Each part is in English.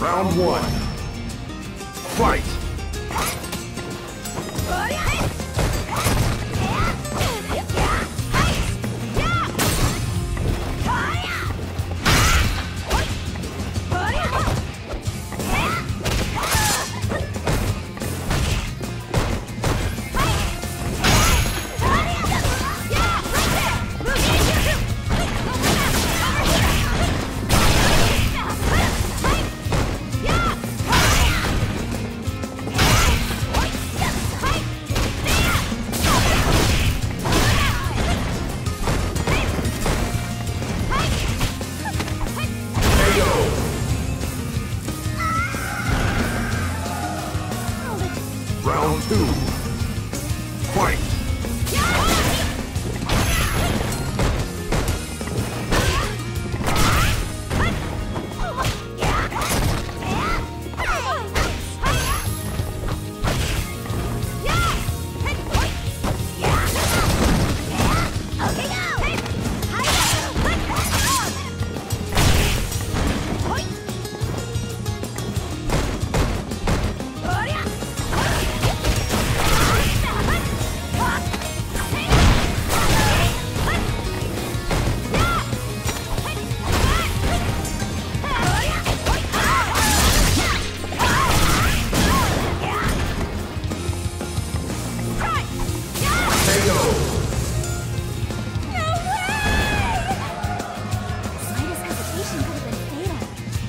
Round one. Fight! Oh, two.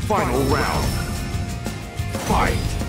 Final round. Fight!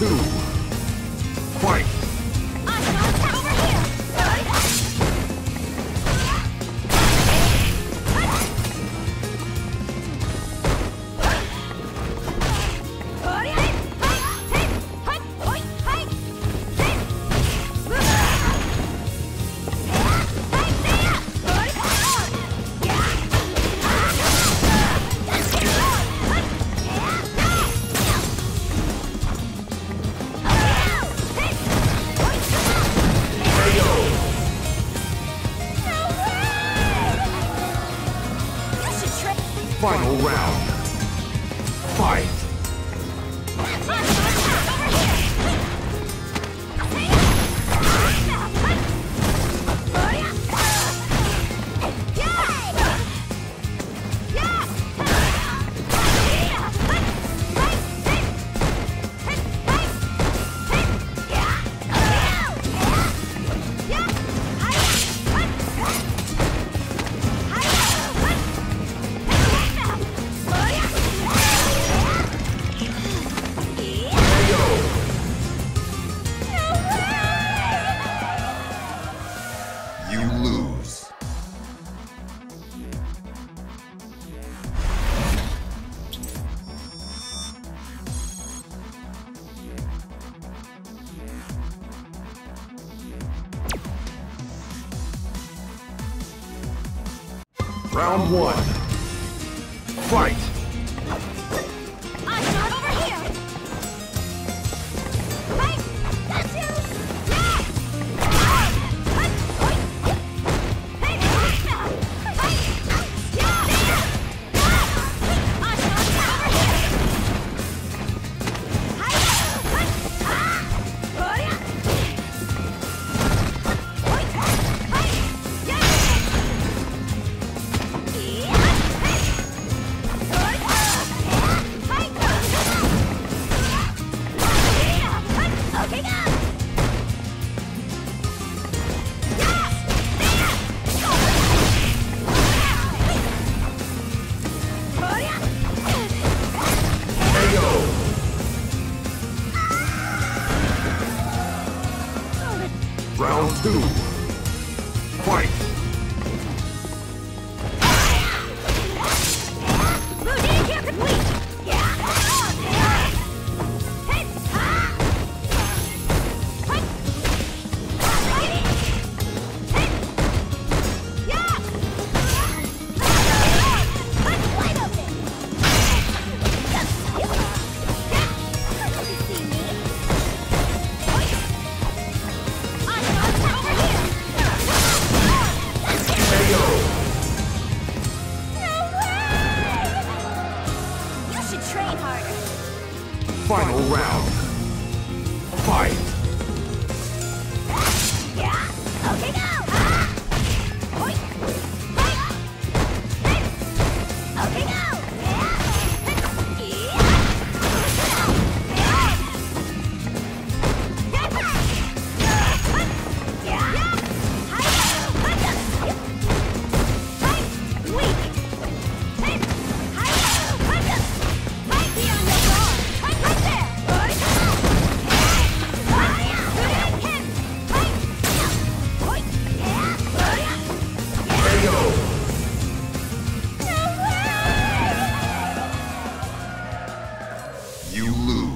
Round Final round. Fight! Round one. Fight! Two. should train harder. Final round. Fight! You lose.